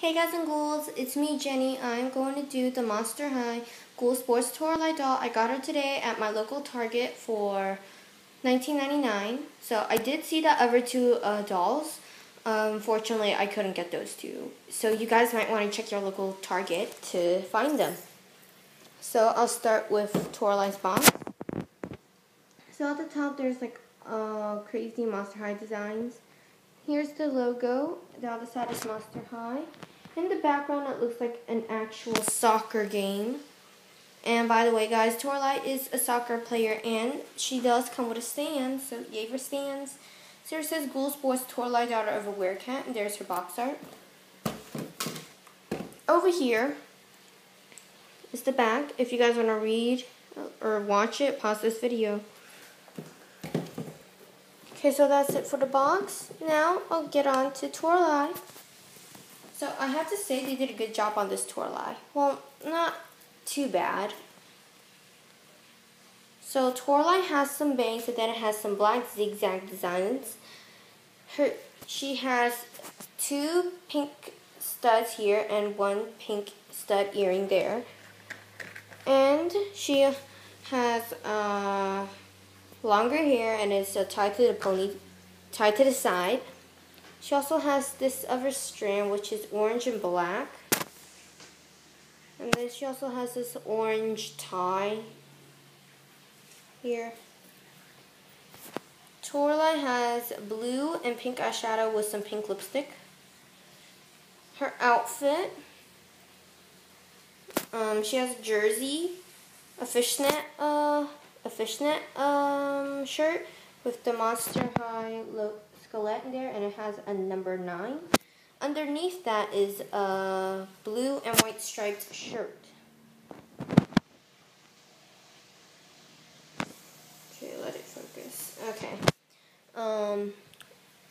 Hey guys and ghouls, it's me Jenny. I'm going to do the Monster High Ghoul Sports Toralei doll. I got her today at my local Target for $19.99. So I did see the other two uh, dolls. Unfortunately, I couldn't get those two. So you guys might want to check your local Target to find them. So I'll start with Toralei's box. So at the top there's like uh, crazy Monster High designs. Here's the logo. The other side is Monster High. In the background, it looks like an actual soccer game. And by the way, guys, Toralei is a soccer player, and she does come with a stand, so yay for stands. So it says Ghoul Sports Toralei, daughter of a werecat, and there's her box art. Over here is the back. If you guys want to read or watch it, pause this video. Okay, so that's it for the box. Now I'll get on to Toralei. So I have to say they did a good job on this Toralei. Well, not too bad. So Toralei has some bangs and then it has some black zigzag designs. Her she has two pink studs here and one pink stud earring there. And she has uh longer hair and it's uh, tied to the pony, tied to the side. She also has this other strand which is orange and black. And then she also has this orange tie here. Toralei has blue and pink eyeshadow with some pink lipstick. Her outfit, um, she has a jersey, a fishnet, uh, a fishnet um, shirt with the Monster High skeleton in there, and it has a number 9. Underneath that is a blue and white striped shirt. Okay, let it focus. Okay. Um,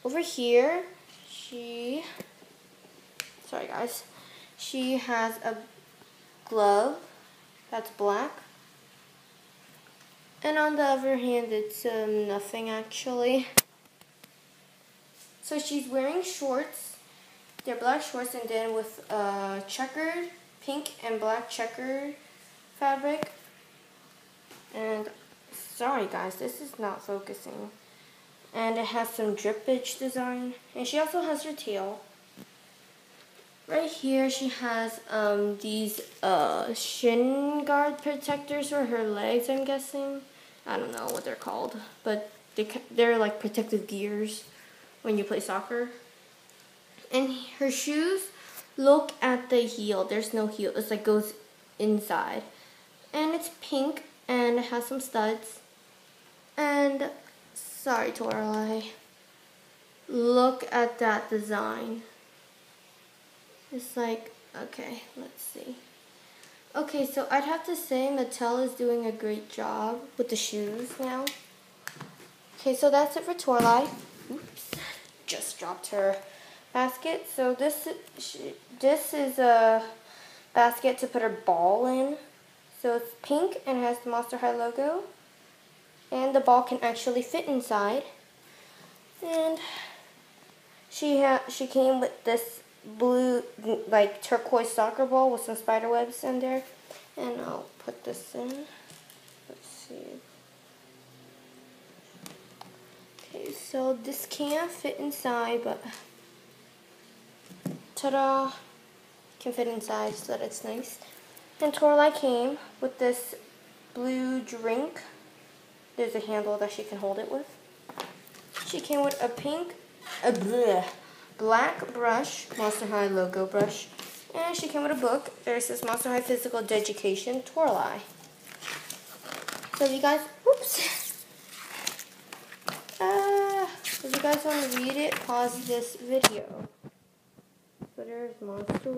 over here, she, sorry guys, she has a glove that's black and on the other hand, it's um, nothing actually. So she's wearing shorts. They're black shorts and then with uh, checkered, pink and black checkered fabric. And sorry guys, this is not focusing. And it has some drippage design. And she also has her tail. Right here she has um, these uh, shin guard protectors for her legs, I'm guessing. I don't know what they're called, but they, they're like protective gears when you play soccer. And her shoes, look at the heel. There's no heel. It's like goes inside. And it's pink and it has some studs. And sorry, Toralei. Look at that design. It's like, okay, let's see. Okay, so I'd have to say Mattel is doing a great job with the shoes now. Okay, so that's it for Toralei. Oops, just dropped her basket. So this, this is a basket to put her ball in. So it's pink and has the Monster High logo. And the ball can actually fit inside. And she ha she came with this blue, like turquoise soccer ball with some spider webs in there. And I'll put this in. Let's see. Okay, so this can't fit inside, but ta-da, can fit inside so that it's nice. And Toralei came with this blue drink. There's a handle that she can hold it with. She came with a pink, a bleh, black brush, Monster High logo brush, and she came with a book. There says Monster High Physical Education, Toralei. So if you guys, whoops, uh, if you guys want to read it, pause this video. So there's Monster.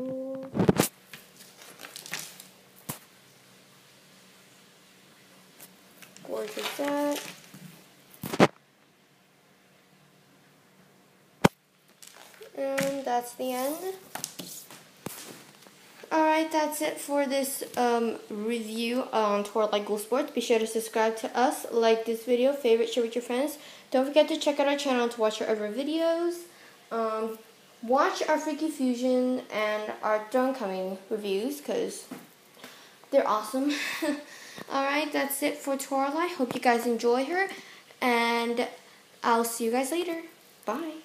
Gorgeous that. And that's the end. Alright, that's it for this um, review on Toralei Ghoul Sports. Be sure to subscribe to us, like this video, favorite, share with your friends. Don't forget to check out our channel to watch our other videos. Um, watch our Freaky Fusion and our Throne Coming reviews because they're awesome. Alright, that's it for Toralei. Hope you guys enjoy her. And I'll see you guys later. Bye.